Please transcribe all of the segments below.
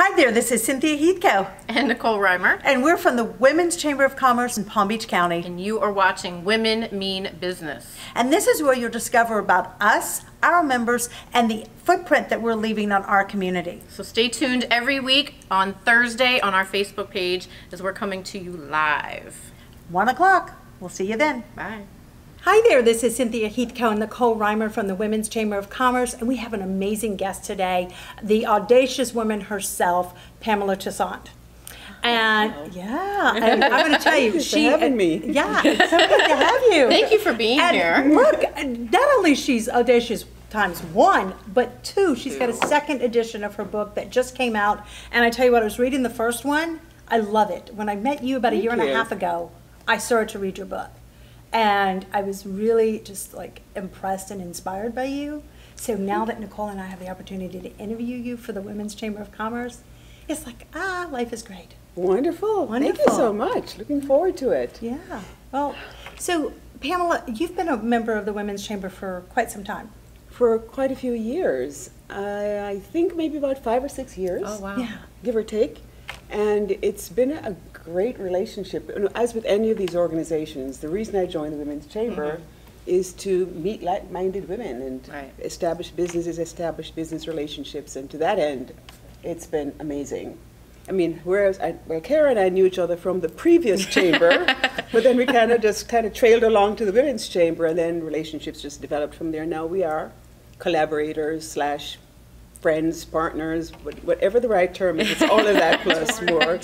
Hi there, this is Cynthia Heathcoe, and Nicole Rymer. and we're from the Women's Chamber of Commerce in Palm Beach County. And you are watching Women Mean Business. And this is where you'll discover about us, our members, and the footprint that we're leaving on our community. So stay tuned every week on Thursday on our Facebook page as we're coming to you live. One o'clock. We'll see you then. Bye. Hi there, this is Cynthia Heathcoe and Nicole Rymer from the Women's Chamber of Commerce, and we have an amazing guest today, the audacious woman herself, Pamela Toussaint. And yeah, and I'm going to tell you, she uh, having me. Yeah, it's so good to have you. Thank you for being and here. Look, not only she's audacious times one, but two, she's got a second edition of her book that just came out. And I tell you what, I was reading the first one. I love it. When I met you about a Thank year and a half ago, I started to read your book. And I was really just like impressed and inspired by you. So now that Nicole and I have the opportunity to interview you for the Women's Chamber of Commerce, it's like, ah, life is great. Wonderful. Wonderful. Thank you so much. Looking forward to it. Yeah. Well, so Pamela, you've been a member of the Women's Chamber for quite some time. For quite a few years, I, I think maybe about five or six years, Oh, wow. Yeah. give or take. And it's been a great relationship. As with any of these organizations, the reason I joined the Women's Chamber mm-hmm. is to meet like-minded women and Right. establish businesses, establish business relationships. And to that end, it's been amazing. I mean, whereas I, well, Cara and I knew each other from the previous chamber, but then we kind of just kind of trailed along to the women's chamber, and then relationships just developed from there. Now we are collaborators slash friends, partners, whatever the right term is. It's all of that plus more.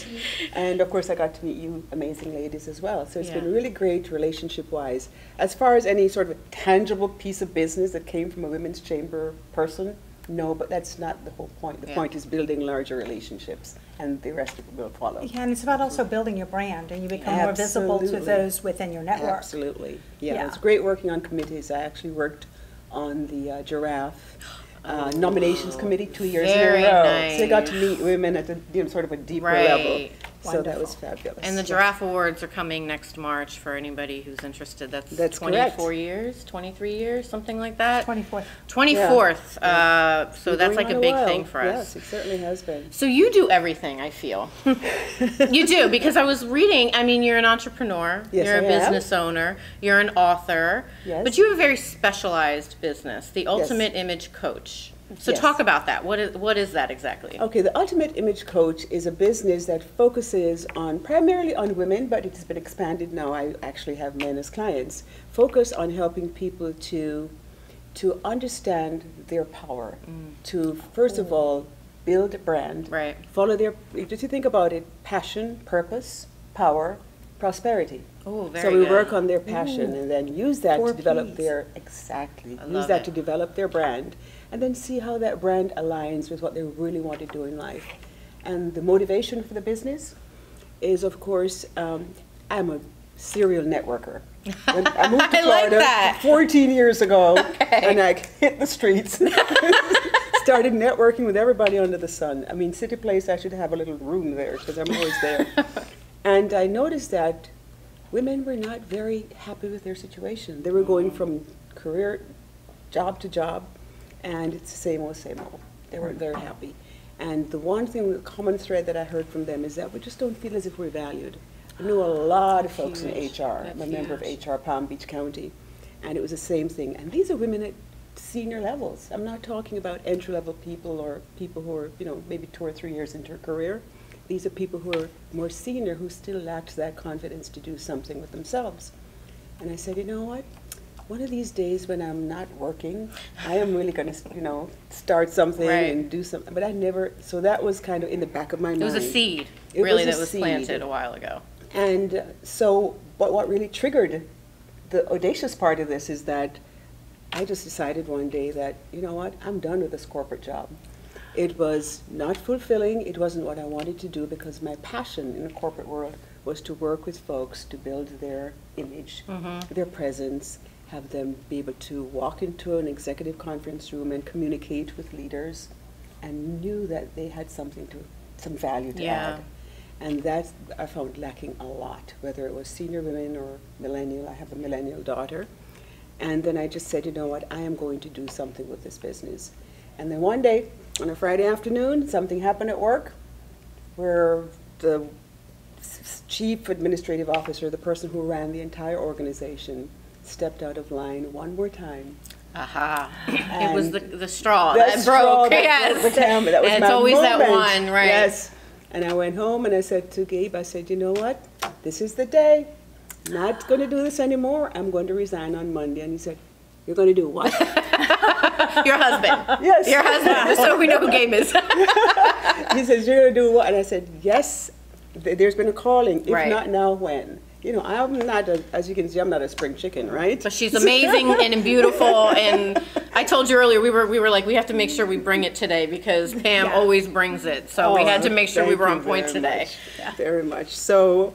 And of course, I got to meet you amazing ladies as well. So it's been really great relationship wise. As far as any sort of tangible piece of business that came from a women's chamber person, no, but that's not the whole point. The Yeah. point is building larger relationships, and the rest of it will follow. Yeah, and it's about also building your brand and you become more visible to those within your network. Absolutely. Yeah, Yeah. it's great working on committees. I actually worked on the uh, giraffe uh, nominations committee two years Very in a row. So I got to meet women at a you know, sort of a deeper Right. level. So that was fabulous. And the Giraffe Awards are coming next March for anybody who's interested. That's, That's 24 correct. years, 23 years, something like that. 24th. 24th. Uh, so Been that's like a on big while. thing for Yes, us. Yes, it certainly has been. So you do everything, I feel. you do, because I was reading, I mean, you're an entrepreneur, Yes, you're a I am. business owner, you're an author, Yes. but you have a very specialized business, the Ultimate Image Coach. So Yes. talk about that. What is what is that exactly? Okay, the Ultimate Image Coach is a business that focuses on primarily on women, but it has been expanded now. I actually have men as clients. Focus on helping people to to understand their power, mm. to first of all build a brand, Right. follow their. If you think about it, passion, purpose, power, prosperity. Oh, very so we good. work on their passion and then use that Four to develop Ps. their exactly I use that it. to develop their brand and then see how that brand aligns with what they really want to do in life. And the motivation for the business is, of course, um, I'm a serial networker. When I moved to like Florida that. 14 years ago, and I hit the streets. Started networking with everybody under the sun. I mean, City Place, I should have a little room there because I'm always there. and I noticed that women were not very happy with their situation. They were going from career, job to job, and it's the same old, same old. They weren't very happy. And the one thing, the common thread that I heard from them is that we just don't feel as if we're valued. I knew a ah, lot of folks in Huge. HR. I'm a That's member huge. of HR Palm Beach County, and it was the same thing. And these are women at senior levels. I'm not talking about entry-level people or people who are, you know, maybe two or three years into a career. These are people who are more senior who still lacked that confidence to do something with themselves. And I said, you know what? One of these days when I'm not working, I am really going to, you know, start something Right. and do something. But I never, so that was kind of in the back of my mind. It was a seed, It really, was that was seed. planted a while ago. And uh, so, but what really triggered the audacious part of this is that I just decided one day that, you know what, I'm done with this corporate job. It was not fulfilling, it wasn't what I wanted to do because my passion in the corporate world was to work with folks to build their image, their presence, have them be able to walk into an executive conference room and communicate with leaders and knew that they had something to, some value to Yeah. add. And that I found lacking a lot, whether it was senior women or millennial. I have a millennial daughter. And then I just said, you know what, I am going to do something with this business. And then one day, on a Friday afternoon, something happened at work, where the chief administrative officer, the person who ran the entire organization, stepped out of line one more time. Aha. It was the, the straw That that straw broke. that yes. broke the camera. That was and it's always that one, right? Yes. And I went home and I said to Gabe, I said, you know what? This is the day. Not going to do this anymore. I'm going to resign on Monday. And he said, you're going to do what? Your husband. yes. Your husband, just so we know who Gabe is. he says, you're going to do what? And I said, yes, there's been a calling. If Right. not now, when? You know, I'm not, a, as you can see, I'm not a spring chicken, right? But she's amazing and beautiful. And I told you earlier, we were we were like, we have to make sure we bring it today because Pam always brings it. So we had to Oh, make sure we were on point today. much. Very much. So,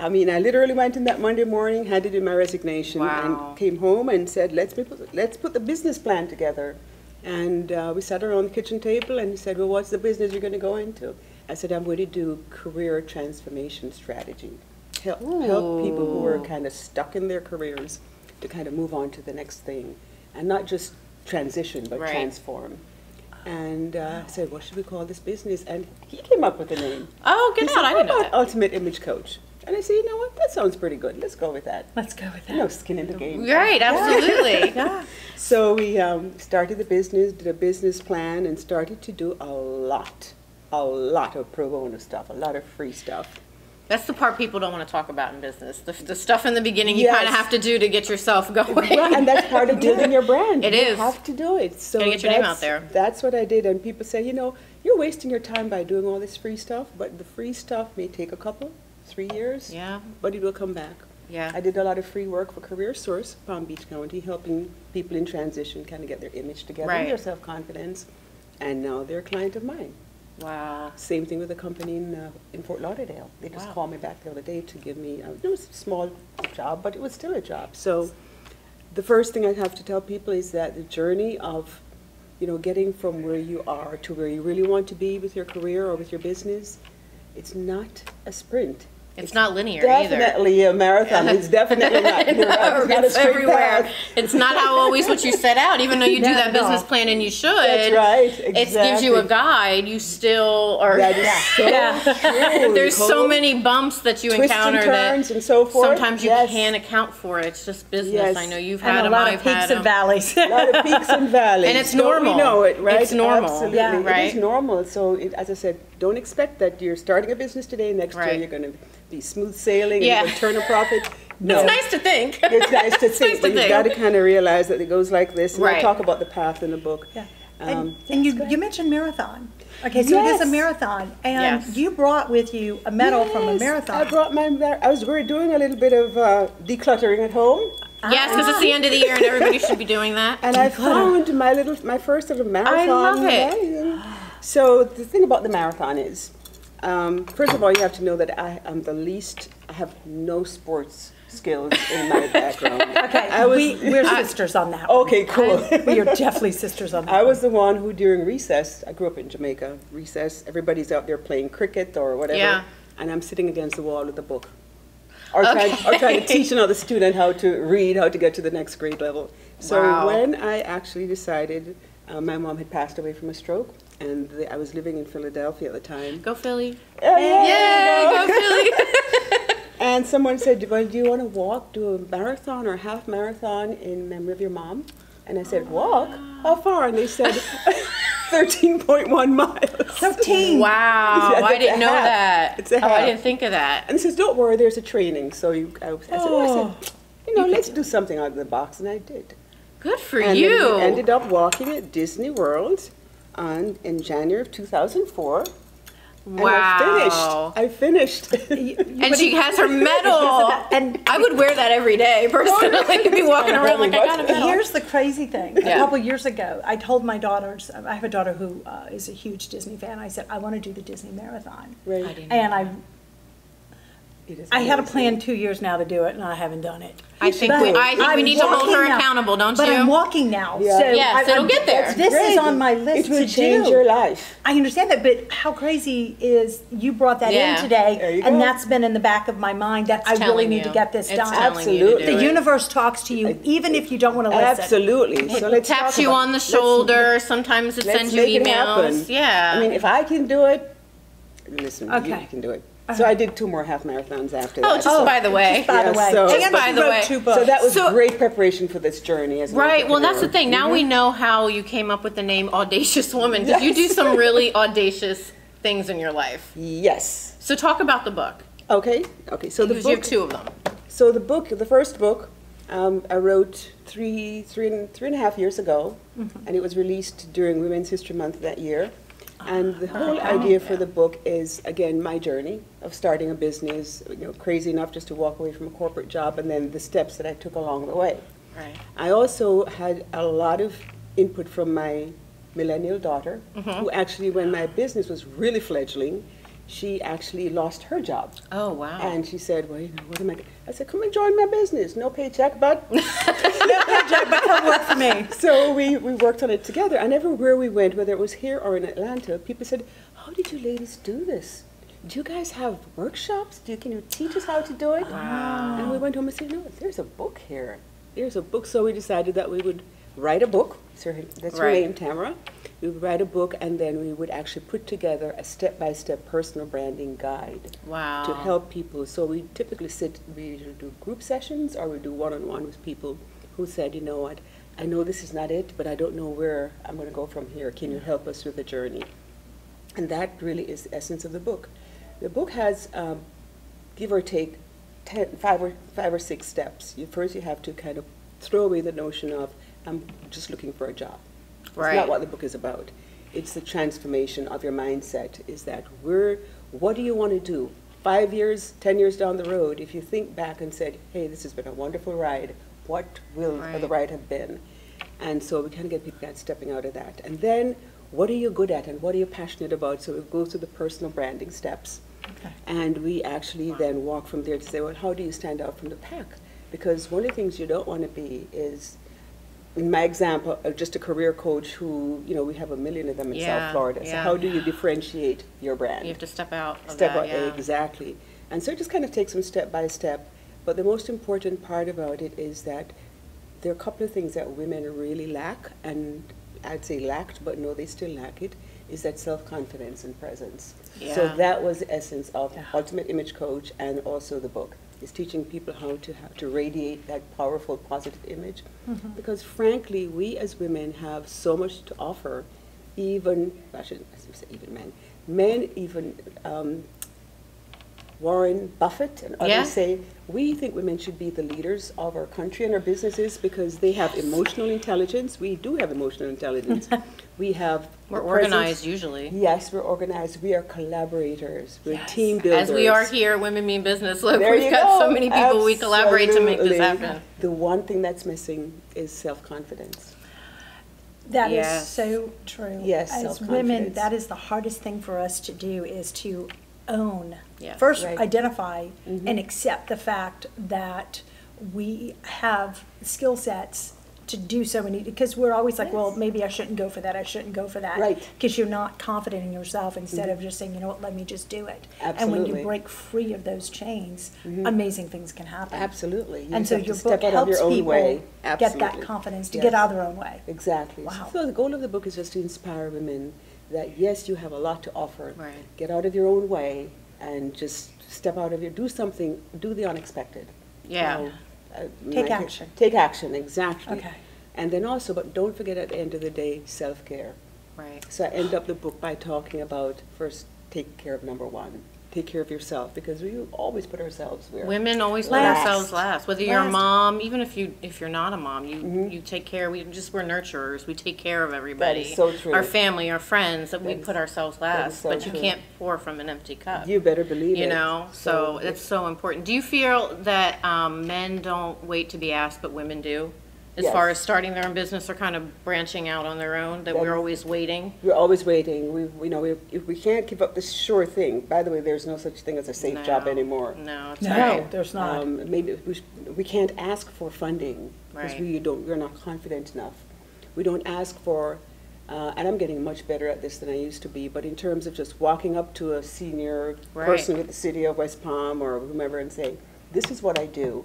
I mean, I literally went in that Monday morning, handed in my resignation, Wow. and came home and said, "Let's put, let's put the business plan together." And uh, we sat around the kitchen table, and he said, "Well, what's the business you're going to go into?" I said, "I'm going to do career transformation strategy, help help people who are kind of stuck in their careers to kind of move on to the next thing, and not just transition, but Right. transform." And uh, I said, "What should we call this business?" And he came up with the name. Oh, He get said, out! I "What didn't know that. Ultimate Image Coach. And I said, you know what? That sounds pretty good. Let's go with that. Let's go with You know, skin in the game. Right, absolutely. Yeah. So we um, started the business, did a business plan, and started to do a lot, a lot of pro bono stuff, a lot of free stuff. That's the part people don't want to talk about in business. The, the stuff in the beginning you kind of have to do to get yourself going. Well, and that's part of building your brand. It you is. have to do it. So get your name out there. That's what I did. And people say, you know, you're wasting your time by doing all this free stuff, but the free stuff may take a couple, three years, Yeah, but it will come back. yeah. I did a lot of free work for Career Source, Palm Beach County, helping people in transition kind of get their image together, Right. their self-confidence, and now they're a client of mine. Wow. Same thing with a company in, uh, in Fort Lauderdale. They just Wow. called me back the other day to give me, uh, it was a small job, but it was still a job. So the first thing I have to tell people is that the journey of, you know, getting from where you are to where you really want to be with your career or with your business, it's not a sprint. It's not linear either. Definitely a marathon. It's definitely not. You're. It's not it's everywhere. path. It's not how always what you set out, even though you do that at business plan and you should. That's right. It gives you a guide. You still are. That is so true. There's so many bumps that you Twists and encounter turns that and so forth. sometimes you Yes. can't account for. It. It's just business. Yes. I know you've And had a them. lot I've of peaks and valleys. A lot of peaks and valleys. And it's Don't normal. We know it, right? It's normal. Absolutely. Yeah. Right. is normal. So, it, as I said, don't expect that you're starting a business today. Next Right. year, you're going to be smooth sailing Yeah. and you're going to turn a profit. No. It's nice to think. It's nice to think, nice to but you've think. got to kind of realize that it goes like this. And Right. I talk about the path in the book. Yeah. Um, And, and you, you mentioned marathon. Okay, so it is a marathon, and Yes. you brought with you a medal from a marathon. I brought my. I was. We were doing a little bit of uh, decluttering at home, Yes, because it's the end of the year and everybody should be doing that. and I found my little, my first little marathon. I love it. So the thing about the marathon is, um, first of all, you have to know that I am the least. I have no sports skills in my background. Okay, was. we, we're sisters on that. one. okay, cool. We are definitely sisters on that. I was the one who, during recess, I grew up in Jamaica. Recess, everybody's out there playing cricket or whatever, Yeah. and I'm sitting against the wall with a book, or trying, or trying to teach another student how to read, how to get to the next grade level. So Wow. when I actually decided, uh, my mom had passed away from a stroke, and the, I was living in Philadelphia at the time. Go Philly. Oh, Yay, go Philly. And someone said, well, do you want to walk, do a marathon or a half marathon in um, memory of your mom? And I said, walk? How far? And they said, 13.1 miles. Thirteen. Wow, It's I a didn't know half. that. It's a oh, I didn't think of that. And he says, don't worry, there's a training. So you, I, was- I said, oh. I Oh. said, you know, let's do something out of the box. And I did. Good for and you. then we ended up walking at Disney World on, in January of 2004. And wow. I finished. I finished. You- you And she has her medal. And I would wear that every day personally. be walking around like I got a medal. Here's the crazy thing. A Yeah. couple years ago, I told my daughters, I have a daughter who uh, is a huge Disney fan. I said, I want to do the Disney Marathon. Right. I didn't And I, It is I had a plan two years now to do it, and I haven't done it. I think we, I think we I'm need to hold her now. accountable, don't you? But I'm you? walking now, Yeah. so. Yes, I- it'll I'm- get there. This is Great. on my list It will to change do. your life. I understand that, but how crazy is you brought that Yeah. in today, you and go. that's been in the back of my mind that I really telling need you. to get this It's done. telling you to Absolutely. do The it. universe talks to you, even if you don't want to listen. Absolutely. So let's Taps talk you about- on the let's- shoulder. Sometimes it let's sends you make it emails. happen. Yeah. I mean, if I can do it, listen, you Okay. can do it. So I did two more half marathons after that. Oh, just by the way. By the Yeah, way. so- Just by the way. two So that was So- great preparation for this journey as an Right. Well, that's the thing. Now we know how you came up with the name Audacious Woman because you do some really audacious things in your life. Yes. So talk about the book. Okay. Okay. So the Because you book. have two of them. So the book, the first book, um, I wrote three, three, and, three and a half years ago, and it was released during Women's History Month that year. And the whole idea for the book is again my journey of starting a business. You know, crazy enough just to walk away from a corporate job, and then the steps that I took along the way. Right. I also had a lot of input from my millennial daughter, mm-hmm. who actually, when my business was really fledgling, she actually lost her job. Oh wow. And she said, well, you know, what am I, g-" I said, come and join my business. No paycheck, but. but come work for me. so we, we worked on it together. And everywhere we went, whether it was here or in Atlanta, people said, how did you ladies do this? Do you guys have workshops? Do you, can you teach us how to do it? And we went home and said, no, there's a book here. There's a book. So we decided that we would write a book. That's her Right. name, Tamara. We would write a book and then we would actually put together a step-by-step personal branding guide wow. to help people. So we typically sit, we either do group sessions or we do one-on-one with people who said, you know what, I know this is not it, but I don't know where I'm going to go from here. Can you help us with the journey? And that really is the essence of the book. The book has, um, give or take, ten, five or five or six steps. You, first, you have to kind of throw away the notion of I'm just looking for a job. It's not what the book is about. It's the transformation of your mindset. Is that we're, what do you want to do? Five years, ten years down the road, if you think back and said, hey, this has been a wonderful ride, what will the Right. ride have been? And so we kind of get people stepping out of that. And then, what are you good at and what are you passionate about? So it goes to the personal branding steps. Okay. And we actually then walk from there to say, well, how do you stand out from the pack? Because one of the things you don't want to be is, in my example, uh, just a career coach who, you know, we have a million of them in Yeah, South Florida. So yeah. how do you differentiate your brand? You have to step out of Step that. out, yeah. exactly. And so it just kind of takes them step by step. But the most important part about it is that there are a couple of things that women really lack, and I'd say lacked, but no, they still lack it, is that self-confidence and presence. So that was the essence of Ultimate Image Coach and also the book, is teaching people how to have to radiate that powerful positive image. Because frankly, we as women have so much to offer, even, I shouldn't I shouldn't say even men, men even, um, Warren Buffett and others Yeah. say, we think women should be the leaders of our country and our businesses because they have emotional intelligence. We do have emotional intelligence. we have We're the presence- organized usually. Yes, we're organized. We are collaborators. We're Yes. team builders. As we are here, Women Mean Business. Look, There we've you got so many people we collaborate to make this happen. The one thing that's missing is self-confidence. That is Yes. so true. Yes, As women, that is the hardest thing for us to do is to own. Yes. First, Right. identify and mm-hmm. accept the fact that we have skill sets to do so many, because we're always like, well, maybe I shouldn't go for that, I shouldn't go for that. Right. Because you're not confident in yourself instead mm-hmm. of just saying, you know what, let me just do it. And when you break free of those chains, mm-hmm. amazing things can happen. Absolutely. You And so have to your step book out helps your own people way. get that confidence to Yes. get out of their own way. Exactly. Wow. So the goal of the book is just to inspire women that yes, you have a lot to offer. Right. Get out of your own way and just step out of your, do something, do the unexpected. Yeah. You know, uh, Take like- action. Take action, exactly. Okay. And then also, but don't forget at the end of the day, self-care. Right. So I end up the book by talking about first, take care of number one. Take care of yourself because we always put ourselves where. Women always put ourselves last. Whether you're a mom, even if you if you're not a mom, you Mhm. you take care. We just we're nurturers. We take care of everybody. so true. Our family, our friends. That we That is- put ourselves last. so but you true. can't pour from an empty cup. You better believe it. you know, so it's so important. Do you feel that um, men don't wait to be asked, but women do? As far as starting their own business or kind of branching out on their own, that That we're always waiting? We're always waiting. We, we know we, if we can't give up this sure thing. By the way, there's no such thing as a safe job anymore. No, it's No, right. there's not. Um, maybe we, we can't ask for funding because Right. we don't. We're not confident enough. We don't ask for, uh, and I'm getting much better at this than I used to be. But in terms of just walking up to a senior Right. person with the city of West Palm or whomever and saying, "This is what I do."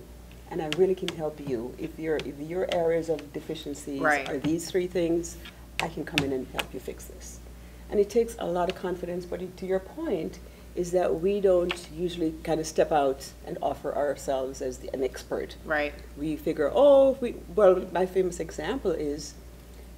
And I really can help you. If your if your areas of deficiencies Right. are these three things, I can come in and help you fix this. And it takes a lot of confidence, but it- to your point, is that we don't usually kind of step out and offer ourselves as the, an expert. Right. We figure, oh, if we, well, my famous example is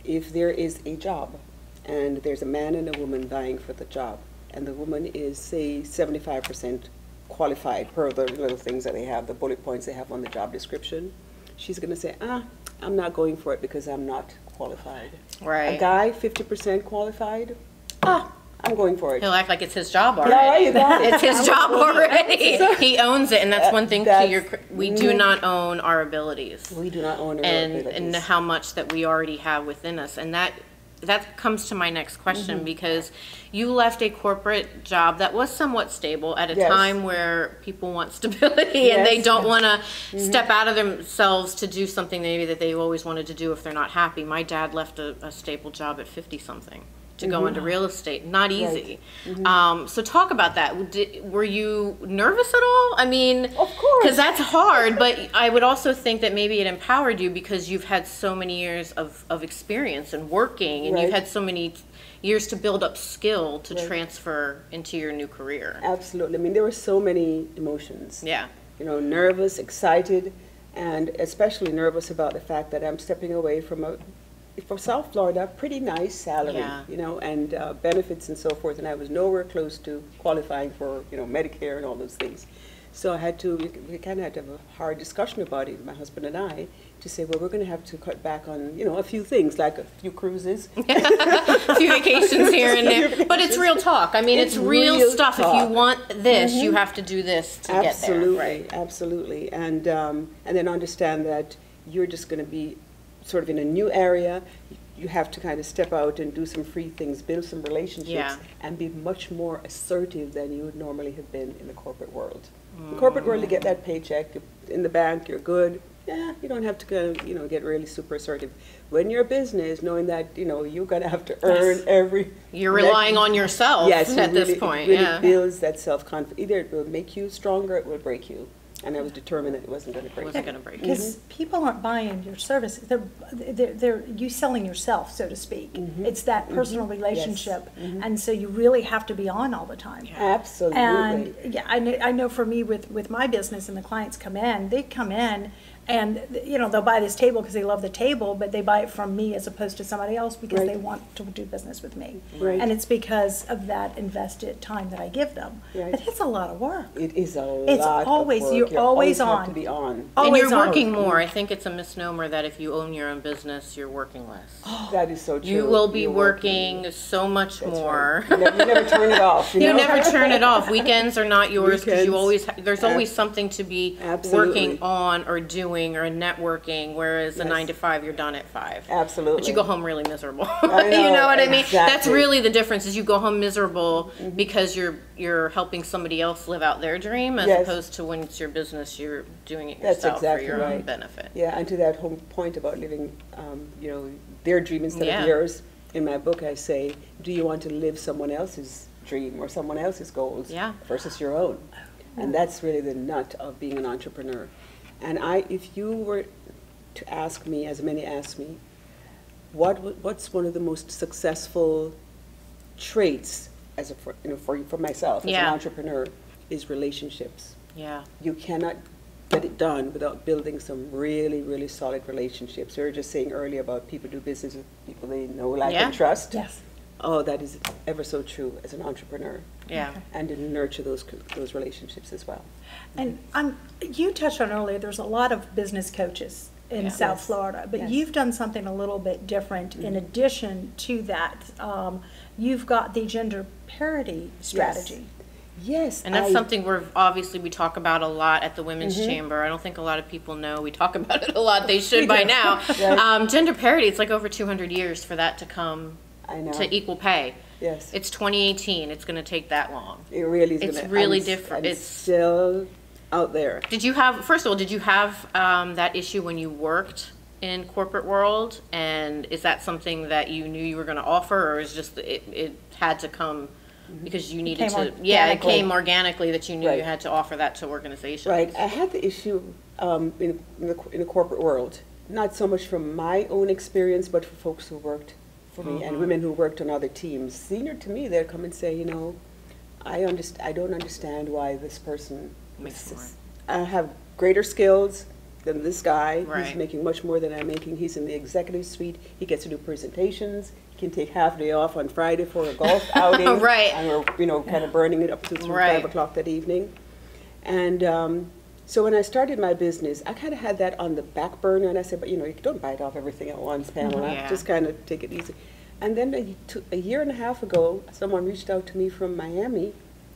if there is a job and there's a man and a woman vying for the job, and the woman is, say, 75% qualified per the little things that they have, the bullet points they have on the job description, she's going to say, ah, I'm not going for it because I'm not qualified. Right. A guy, 50% qualified, ah, I'm going for it. He'll act like it's his job Yeah, already. you got it. It's his job already. He owns it, and that's one thing to your, we do not own our abilities. We do not own our and abilities. and how much that we already have within us and that that comes to my next question Mm-hmm. because you left a corporate job that was somewhat stable at a Yes. time where people want stability and they don't want to Mm-hmm. step out of themselves to do something maybe that they always wanted to do if they're not happy. My dad left a, a stable job at 50 something to go into real estate. Not easy. Um, so talk about that. Did, were you nervous at all? I mean, Of course. because that's hard. But I would also think that maybe it empowered you because you've had so many years of, of experience and working, and you've had so many years to build up skill to Right. transfer into your new career. Absolutely. I mean, there were so many emotions. Yeah. You know, nervous, excited, and especially nervous about the fact that I'm stepping away from a, from South Florida, pretty nice salary, Yeah. you know, and uh, benefits and so forth, and I was nowhere close to qualifying for, you know, Medicare and all those things. So I had to, we- kind of had to have a hard discussion about it, my husband and I, to say, well, we're going to have to cut back on, you know, a few things, like a few cruises. a few vacations here and there. But it's real talk. I mean, it's, It's real, real stuff. If you want this, you have to do this to absolutely, get there. Right. Absolutely, and um, and then understand that you're just going to be sort of in a new area. You have to kind of step out and do some free things, build some relationships, Yeah. and be much more assertive than you would normally have been in the corporate world. In the mm. corporate world, you get that paycheck you're in the bank, you're good. Yeah, you don't have to go, you know, get really super assertive. When you're a business, knowing that you know you're going to have to earn every. You're relying on yourself Yes, at really, this point. It really yeah. builds that self confidence. Either it will make you stronger, it will break you. And I was determined that it wasn't going to break It Wasn't going to break. Because mm-hmm. people aren't buying your service, they're, they're, they're, you selling yourself, so to speak. Mm-hmm. It's that mm-hmm. personal relationship, mm-hmm. and so you really have to be on all the time. Absolutely. And, yeah, I know, I know for me with, with my business and the clients come in, they come in and, you know, they'll buy this table because they love the table, but they buy it from me as opposed to somebody else because Right. they want to do business with me. Right. And it's because of that invested time that I give them. Right. But it's a lot of work. It is a It's lot always- of work. you're You always have on. to be on. and Always you're on. working more. I think it's a misnomer that if you own your own business, you're working less. That is so true. You will be You're working so much That's more. right. You never, you never turn it off. You, You know? never turn it off. Weekends are not yours because you always ha- there's always something to be Absolutely. working on or doing or a networking. Whereas a nine to five, you're done at five. Absolutely. But you go home really miserable. I you know, know what I mean? That's really the difference. Is you go home miserable Mm-hmm. because you're you're helping somebody else live out their dream, as Yes. opposed to when it's your business, you're doing it That's yourself exactly for your own right. benefit. Yeah, and to that whole point about living, um, you know, their dream instead Yeah. of yours. In my book, I say, do you want to live someone else's dream or someone else's goals Yeah. versus your own? And that's really the nut of being an entrepreneur. And I, if you were to ask me, as many ask me, what what's one of the most successful traits as a for, you know for for myself as Yeah. an entrepreneur is relationships Yeah. you cannot get it done without building some really, really solid relationships. We were just saying earlier about people do business with people they know, like, Yeah. and trust. Yes. Oh, that is ever so true as an entrepreneur, Yeah. and to nurture those those relationships as well. And um, you touched on earlier, there's a lot of business coaches in Yeah. South Yes. Florida, but Yes. you've done something a little bit different in addition to that. Um, you've got the gender parity strategy. Yes, And that's I- something we're obviously we talk about a lot at the Women's Mm-hmm. Chamber. I don't think a lot of people know. We talk about it a lot. They should by now. Right. Um, gender parity. It's like over 200 years for that to come I know. to equal pay. Yes, It's 2018. It's going to take that long. it really is. it's gonna, really and s- different. and It's- still out there. Did you have first of all? Did you have um, that issue when you worked in corporate world? And is that something that you knew you were going to offer, or is just it, it had to come because you needed to? Yeah, it came organically that you knew you had to offer that to organizations. Right. I had the issue um, in, in, the, in the corporate world, not so much from my own experience, but for folks who worked for me, Mm-hmm. and women who worked on other teams. Senior to me, they'd come and say, you know, I underst- I don't understand why this person Makes more. I have greater skills than this guy. He's making much more than I'm making. He's in the executive suite. He gets to do presentations. He can take half a day off on Friday for a golf outing. Right. And we're, you know, kind of burning it up to Right. five o'clock that evening. And um, so when I started my business, I kind of had that on the back burner, and I said, but you know, you don't bite off everything at once, mm-hmm. Pamela. Yeah. Just kind of take it easy. And then a year and a half ago, someone reached out to me from Miami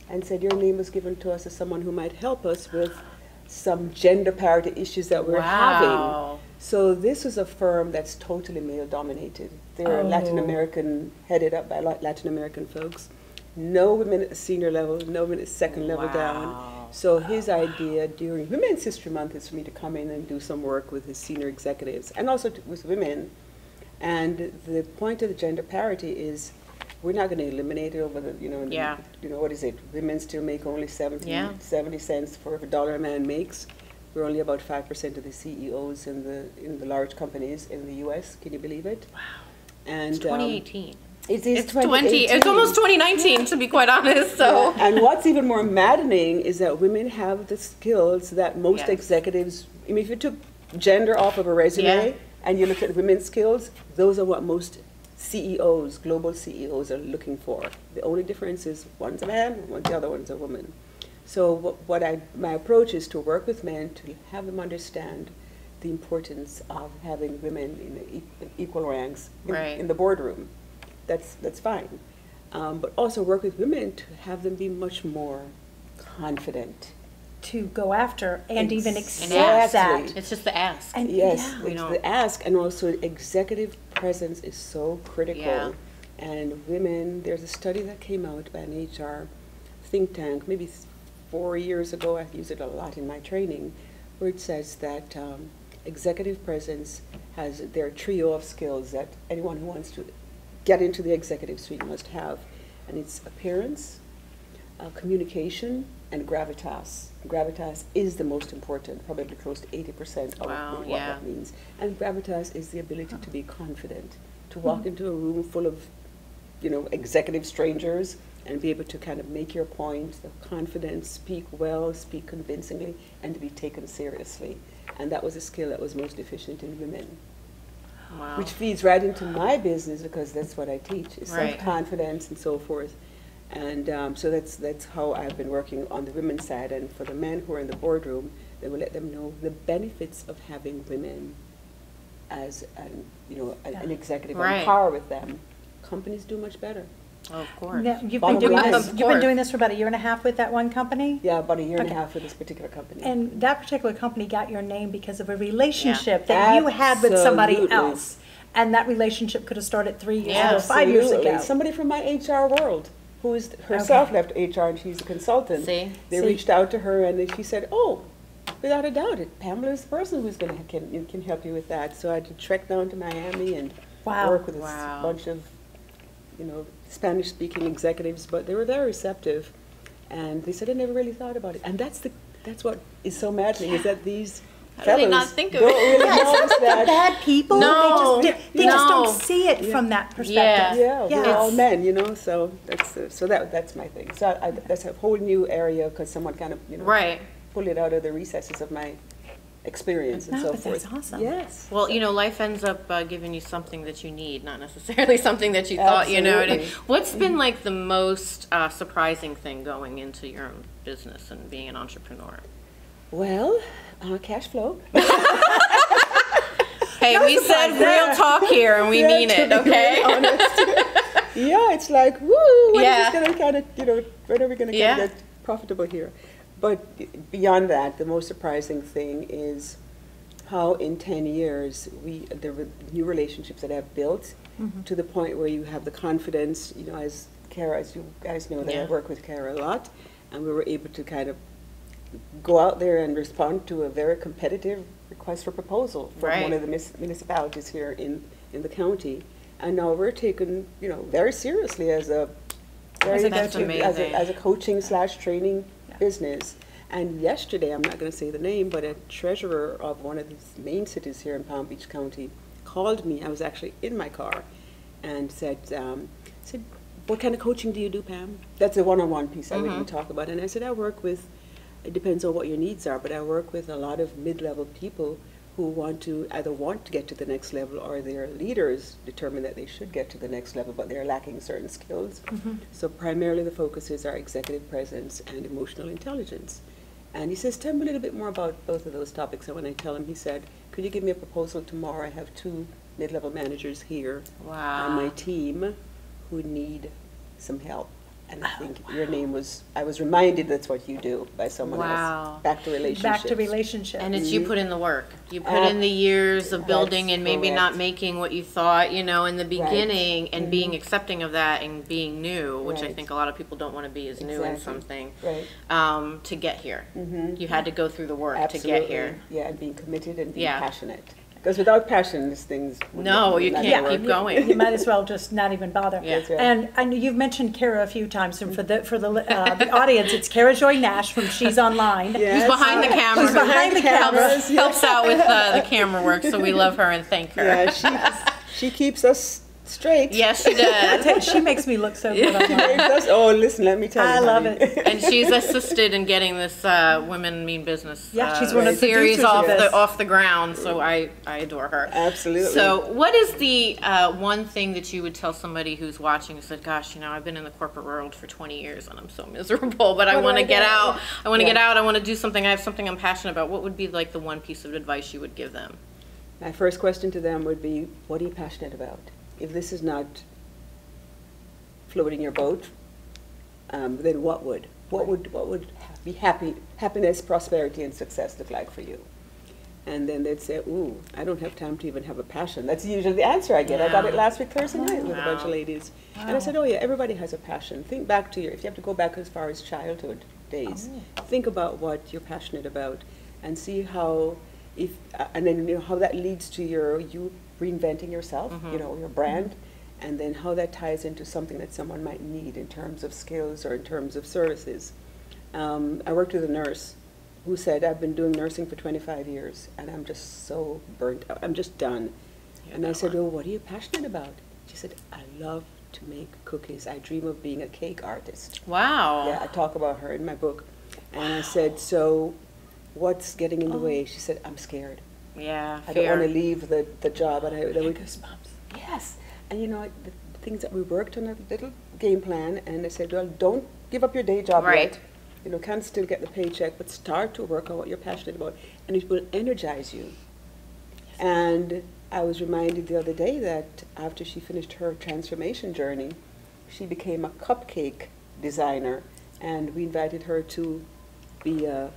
and said, your name was given to us as someone who might help us with some gender parity issues that we're having. Wow. So this is a firm that's totally male dominated. They're oh. Latin Oh. American, headed up by Lat- Latin American folks. No women at the senior level, no women at second level Wow. down. So his idea during Women's History Month is for me to come in and do some work with his senior executives and also to, with women. And the point of the gender parity is we're not going to eliminate it over the, you know, the- Yeah. you know, what is it? Women still make only 70, Yeah. 70 cents for every dollar a man makes. We're only about 5% of the CEOs in the, in the large companies in the US. Can you believe it? Wow. And It's um, 2018. It is It's 20, it's almost 2019 to be quite honest, so. Yeah, And what's even more maddening is that women have the skills that most Yes. executives, I mean, if you took gender off of a resume Yeah. and you look at women's skills, those are what most CEOs, global CEOs are looking for. The only difference is one's a man, one, the other one's a woman. So what, what I, my approach is to work with men to have them understand the importance of having women in in equal ranks in, Right. in the boardroom. That's, that's fine. Um, but also work with women to have them be much more confident. To go after and even Ex- accept Exactly. that. It's just the ask. And Yes, yeah. We it's don't- the ask, and also executive presence is so critical. Yeah. And women, there's a study that came out by an HR think tank, maybe four years ago, I use it a lot in my training, where it says that um, executive presence has their trio of skills that anyone who wants to get into the executive suite you must have. And it's appearance, uh, communication, and gravitas. Gravitas is the most important, probably close to 80% of Wow, what yeah. that means. And gravitas is the ability to be confident, to walk into a room full of, you know, executive strangers and be able to kind of make your point, the confidence, speak well, speak convincingly, and to be taken seriously. And that was a skill that was most deficient in women Wow. which feeds right into my business because that's what I teach is Right. self-confidence and so forth. And um, so that's that's how I've been working on the women's side. And for the men who are in the boardroom, they will let them know the benefits of having women as an, you know a- an executive on par with them. Companies do much better. Oh, of course. Now, You've been Bottom doing line. this, Of you've been course. doing this for about a year and a half with that one company? Yeah, about a year and a Okay. half with this particular company. And that particular company got your name because of a relationship that you had with somebody Absolutely. else. And that relationship could have started three years ago, five Absolutely. years ago. Somebody from my HR world who is herself Okay. left HR and she's a consultant. See? They See? reached out to her and then she said, "Oh, without a doubt, it, Pamela is the person who's going to can can help you with that." So I had to trek down to Miami and Wow. work with a s- Wow. bunch of, you know, Spanish-speaking executives, but they were very receptive, and they said I never really thought about it. And that's the that's what is so maddening is that these How do they fellows not think of it? really Yeah, it's not notice that they're bad people. No. They just, they just don't see it Yeah. from that perspective. Yeah. Yeah, we're all men, you know, so that's, uh, so that, that's my thing. So I, that's a whole new area, because someone kind of, you know. Right. Pull it out of the recesses of my experience and No, so but forth. that's awesome. Yes. Well, you know, life ends up uh, giving you something that you need, not necessarily something that you thought, you know. what I mean? what's been like the most uh, surprising thing going into your own business and being an entrepreneur? Well, uh, cash flow. Hey, we said real talk here and we Yeah, mean it, okay? very. Yeah, it's like, woo, when is Yeah. this gonna kind of, you know, when are we gonna Yeah. get profitable here? But beyond that, the most surprising thing is how in ten years, we, the re- new relationships that I've built Mm-hmm. to the point where you have the confidence, you know, as Cara, as you guys know, that I work with Cara a lot, and we were able to kind of go out there and respond to a very competitive request for proposal from one of the mis- municipalities here in, in the county. And now we're taken, you know, very seriously as a, very, as a, as a coaching slash training business. And yesterday, I'm not gonna say the name, but a treasurer of one of the main cities here in Palm Beach County called me, I was actually in my car, and said, um, said, what kind of coaching do you do, Pam? That's a one-on-one piece I Mm-hmm. wouldn't talk about. And I said, I work with, it depends on what your needs are, but I work with a lot of mid-level people who want to, either want to get to the next level or their leaders determine that they should get to the next level, but they're lacking certain skills. Mm-hmm. So primarily the focuses are executive presence and emotional intelligence. And he says, tell me a little bit more about both of those topics. And when I tell him, he said, could you give me a proposal tomorrow? I have two mid-level managers here on my team who need some help. And I oh, think your name was, I was reminded that's what you do by someone Wow. else. Back to relationships. Back to relationships. And it's you mm-hmm. put in the work. You put Ab- in the years of building and maybe not making what you thought, you know, in the beginning and mm-hmm. being accepting of that and being new, which I think a lot of people don't want to be as new in something. Right. Um, to get here. Mm-hmm. You had to go through the work to get here. Yeah, and being committed and being Yeah. passionate. Because without passion, these things. would No, not- you not can't work. keep going. You might as well just not even bother. Yeah. That's right. And I know you've mentioned Cara a few times, and for the, for the, uh, the audience, it's CaraJoy Nash from She's Online. Yes. Who's behind the camera? Who's behind the camera. Helps, helps out with uh, the camera work, so we love her and thank her. Yeah, she, she keeps us straight. Yes, she does. you, She makes me look so good She us, oh, listen, let me tell you. I love honey. it. and she's assisted in getting this uh, Women Mean Business Yeah, she's uh, one of the series off of the off the ground. So I I adore her. Absolutely. So, what is the uh, one thing that you would tell somebody who's watching who said, "Gosh, you know, I've been in the corporate world for 20 years and I'm so miserable, but I What do want to get out. I want to Yeah. get out. I want to do something. I have something I'm passionate about." What would be like the one piece of advice you would give them? My first question to them would be, what are you passionate about? If this is not floating your boat, um, then what would? What would, what would be happy, happiness, prosperity, and success look like for you? And then they'd say, ooh, I don't have time to even have a passion. That's usually the answer I get. I got it last week Thursday night with a bunch of Wow. ladies. And I said, oh yeah, everybody has a passion. Think back to your, if you have to go back as far as childhood days, think about what you're passionate about and see how, if, uh, and then you know, how that leads to your, you reinventing yourself, you know, your brand, and then how that ties into something that someone might need in terms of skills or in terms of services. Um, I worked with a nurse who said, I've been doing nursing for 25 years and I'm just so burnt out. I'm just done. Yeah, and I said. Well, what are you passionate about? She said, I love to make cookies. I dream of being a cake artist. Wow. Yeah, I talk about her in my book. And I said, So what's getting in the way? She said, I'm scared. Yeah. I don't want to leave the, the job. And I, that would, Goosebumps. Yes. And you know, the things that we worked on a little game plan, and I said, well, don't give up your day job Right. yet. You know, can still get the paycheck, but start to work on what you're passionate about, and it will energize you. And I was reminded the other day that after she finished her transformation journey, she became a cupcake designer, and we invited her to be a.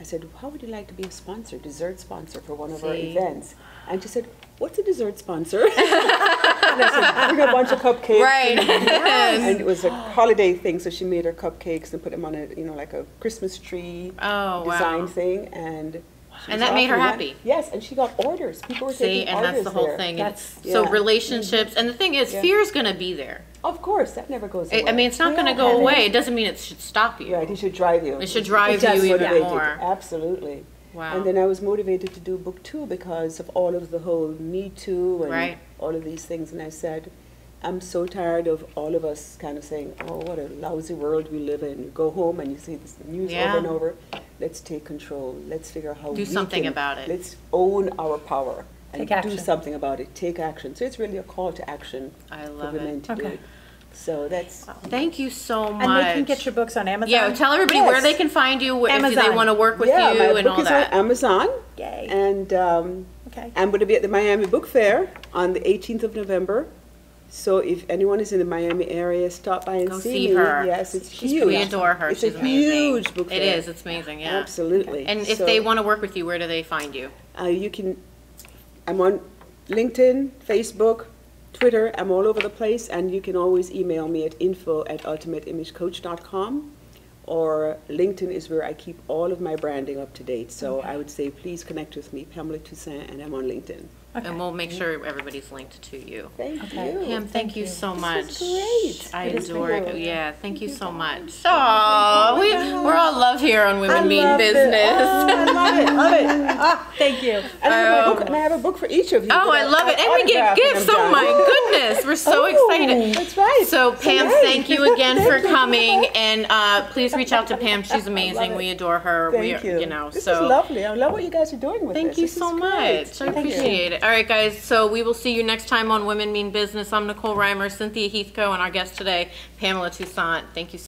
I said, "How would you like to be a sponsor, dessert sponsor for one of our events?" And she said, "What's a dessert sponsor?" and I said, "Bring a bunch of cupcakes." Right. and it was a holiday thing, so she made her cupcakes and put them on a, you know, like a Christmas tree Oh, design wow. thing, and she And that made her happy. Yes, and she got orders. People were saying, See, taking and orders that's the whole there. thing. That's- It's- So Yeah. relationships, and the thing is, Yeah. fear is going to be there. Of course, that never goes I away. I mean, it's not going to go it. away. It doesn't mean it should stop you. right, it should drive you. It should drive does you even more. Absolutely. Wow. And then I was motivated to do book two because of all of the whole Me Too and Right. all of these things. And I said, I'm so tired of all of us kind of saying, oh, what a lousy world we live in. You go home and you see this news Yeah. over and over. Let's take control. Let's figure out how Do we something can- about it. Let's own our power and Take do action. something about it. Take action. So it's really a call to action I for love women it. to do Okay. it. So that's Thank you so much. And they can get your books on Amazon. Yeah, tell everybody where they can find you, wh- if they Amazon. want to work with yeah, you my and book all is that. on Amazon. Yay. And um, Okay. I'm going to be at the Miami Book Fair on the 18th of November. So if anyone is in the Miami area, stop by and Go see, see me. her. Yes, it's She's- huge. we adore her. It's She's a amazing. huge book It fair. is. It's amazing. Yeah. Absolutely. And if So, they want to work with you, where do they find you? uh, you can. I'm on LinkedIn, Facebook, Twitter. I'm all over the place, and you can always email me at info at ultimateimagecoach.com. Or LinkedIn is where I keep all of my branding up to date. So I would say please connect with me, Pamela Toussaint, and I'm on LinkedIn. Okay. And we'll make sure everybody's linked to you. Thank Okay. you. Pam, thank you so much. great. I It adore it. Yeah, thank you so much. Oh, we, we're all love here on Women I Mean love it. Business. Oh, I love it, love it. Ah, Thank you. And I have, a Oh. book, and I have a book for each of you. Oh, I love it. And we get gifts. Oh my goodness. We're so Oh, excited. That's right. So Pam, yay. thank you again for Thank you. coming, and uh, please reach out to Pam. She's amazing. We adore her. we Thank are, you. you know, this so is lovely. I love what you guys are doing with Thank this. you so much. I appreciate it. All right, guys. So we will see you next time on Women Mean Business. I'm Nicole Rymer, Cynthia Heathcoe, and our guest today, Pamela Toussaint. Thank you. so